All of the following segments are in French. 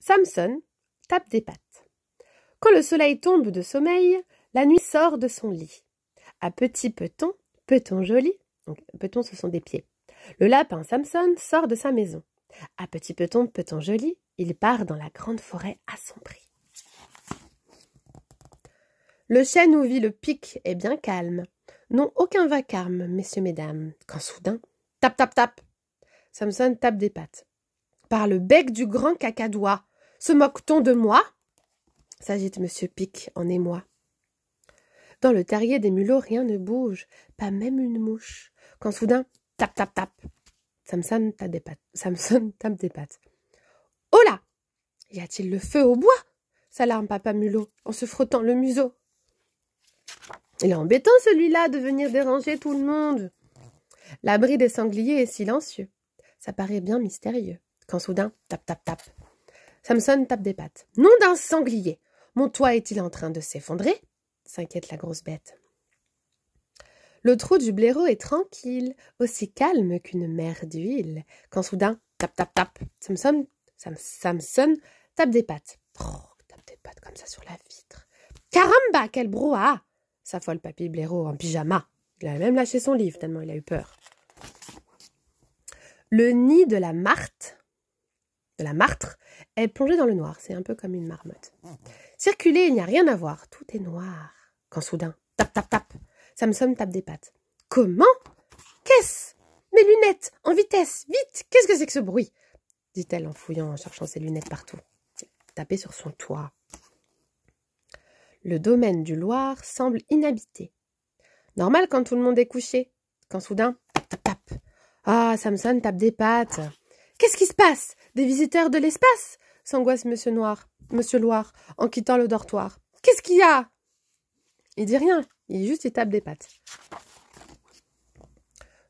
Samson tape des pattes. Quand le soleil tombe de sommeil, la nuit sort de son lit. À petit peton, peton joli, donc peton ce sont des pieds. Le lapin Samson sort de sa maison. À petit peton, peton joli, il part dans la grande forêt à son prix. Le chêne où vit le pic est bien calme. Non aucun vacarme, messieurs, mesdames, quand soudain, tap, tap, tap, Samson tape des pattes. Par le bec du grand cacadois, se moque-t-on de moi? S'agite Monsieur Pic en émoi? Dans le terrier des mulots, rien ne bouge, pas même une mouche. Quand soudain, tap, tap, tap, Samson tape des pattes. Samson tape des pattes. Oh là Y a-t-il le feu au bois? S'alarme papa mulot en se frottant le museau. Il est embêtant celui-là de venir déranger tout le monde. L'abri des sangliers est silencieux. Ça paraît bien mystérieux. Quand soudain, tap, tap, tap. Samson tape des pattes. Nom d'un sanglier. Mon toit est-il en train de s'effondrer? S'inquiète la grosse bête. Le trou du blaireau est tranquille, aussi calme qu'une mer d'huile. Quand soudain, tap, tap, tap, Samson, Samson tape des pattes. Oh, tape des pattes comme ça sur la vitre. Caramba, quel brouhaha s'affole Papy Blaireau en pyjama. Il a même lâché son livre tellement il a eu peur. Le nid de la martre, de la martre, est plongé dans le noir. C'est un peu comme une marmotte. Circuler, il n'y a rien à voir. Tout est noir. Quand soudain, tap, tap, tap, Samson tape des pattes. Comment? Qu'est-ce? Mes lunettes En vitesse Vite Qu'est-ce que c'est que ce bruit? dit-elle en fouillant, en cherchant ses lunettes partout. Tapé sur son toit. Le domaine du Loir semble inhabité. Normal quand tout le monde est couché. Quand soudain, tap, tap, tap. Ah, Samson tape des pattes. Qu'est-ce qui se passe? Des visiteurs de l'espace s'angoisse Monsieur Noir, Monsieur Loir, en quittant le dortoir. Qu'est-ce qu'il y a? Il dit rien, il juste il tape des pattes.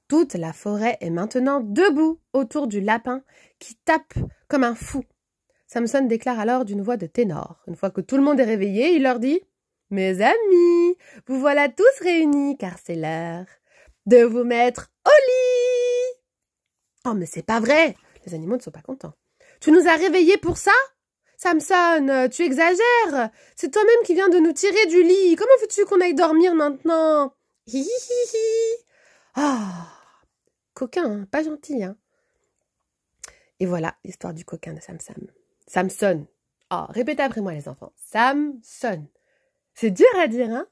Toute la forêt est maintenant debout autour du lapin qui tape comme un fou. Samson déclare alors d'une voix de ténor. Une fois que tout le monde est réveillé, il leur dit Mes amis, vous voilà tous réunis car c'est l'heure de vous mettre au lit. Oh, mais c'est pas vrai. Les animaux ne sont pas contents. Tu nous as réveillés pour ça? Samson, tu exagères. C'est toi-même qui viens de nous tirer du lit. Comment veux-tu qu'on aille dormir maintenant? Hi Ah, coquin, hein, pas gentil, hein. Et voilà l'histoire du coquin de Samson. Samson. Oh, répétez après moi les enfants. Samson. C'est dur à dire, hein?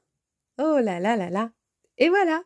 Oh là là là là. Et voilà.